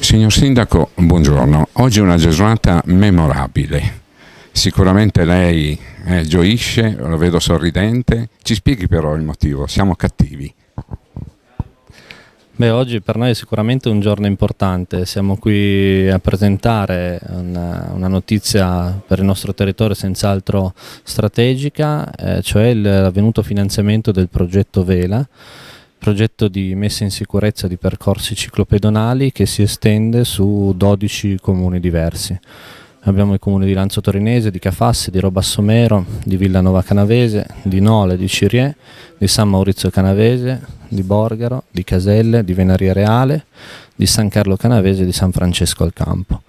Signor Sindaco, buongiorno. Oggi è una giornata memorabile. Sicuramente lei eh, gioisce, lo vedo sorridente. Ci spieghi però il motivo, siamo cattivi. Beh, oggi per noi è sicuramente un giorno importante, siamo qui a presentare una, una notizia per il nostro territorio senz'altro strategica, eh, cioè l'avvenuto finanziamento del progetto Vela, progetto di messa in sicurezza di percorsi ciclopedonali che si estende su 12 comuni diversi. Abbiamo i comuni di Lanzo Torinese, di Cafasse, di Robassomero, di Villanova Canavese, di Nole, di Cirie, di San Maurizio Canavese, di Borgaro, di Caselle, di Venaria Reale, di San Carlo Canavese e di San Francesco al Campo.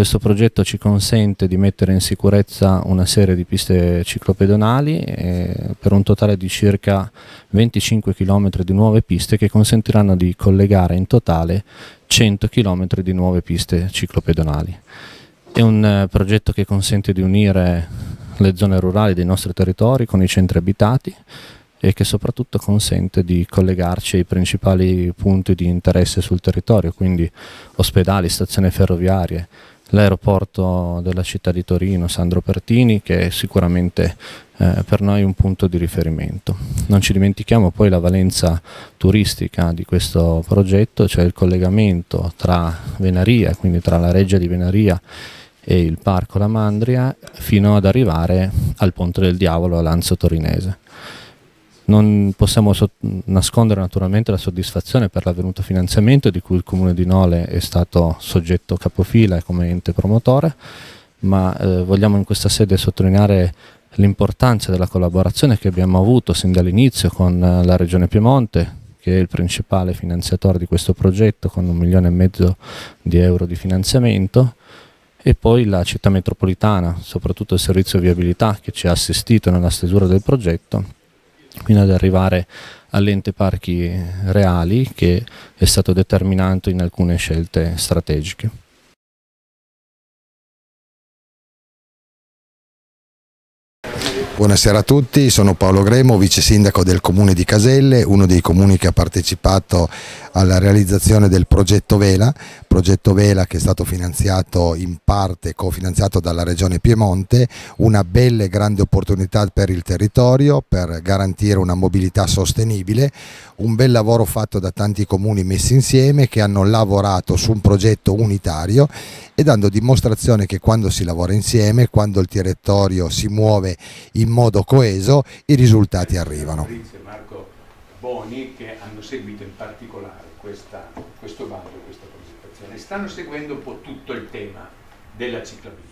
Questo progetto ci consente di mettere in sicurezza una serie di piste ciclopedonali eh, per un totale di circa 25 km di nuove piste che consentiranno di collegare in totale 100 km di nuove piste ciclopedonali. È un eh, progetto che consente di unire le zone rurali dei nostri territori con i centri abitati e che soprattutto consente di collegarci ai principali punti di interesse sul territorio, quindi ospedali, stazioni ferroviarie, l'aeroporto della città di Torino, Sandro Pertini, che è sicuramente eh, per noi un punto di riferimento. Non ci dimentichiamo poi la valenza turistica di questo progetto, cioè il collegamento tra Venaria, quindi tra la reggia di Venaria e il parco La Mandria fino ad arrivare al Ponte del Diavolo a Lanzo Torinese. Non possiamo nascondere naturalmente la soddisfazione per l'avvenuto finanziamento di cui il Comune di Nole è stato soggetto capofila come ente promotore, ma eh, vogliamo in questa sede sottolineare l'importanza della collaborazione che abbiamo avuto sin dall'inizio con eh, la Regione Piemonte, che è il principale finanziatore di questo progetto con un milione e mezzo di euro di finanziamento, e poi la città metropolitana, soprattutto il servizio viabilità che ci ha assistito nella stesura del progetto, fino ad arrivare all'ente parchi reali che è stato determinante in alcune scelte strategiche. Buonasera a tutti, sono Paolo Gremo, vice sindaco del comune di Caselle, uno dei comuni che ha partecipato alla realizzazione del progetto Vela, progetto Vela che è stato finanziato in parte, cofinanziato dalla regione Piemonte, una bella e grande opportunità per il territorio, per garantire una mobilità sostenibile, un bel lavoro fatto da tanti comuni messi insieme che hanno lavorato su un progetto unitario e dando dimostrazione che quando si lavora insieme, quando il territorio si muove in modo coeso, i risultati arrivano. Marco Boni che hanno seguito in particolare questa, questo bando, questa progettazione, stanno seguendo un po' tutto il tema della ciclabilità.